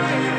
Amen.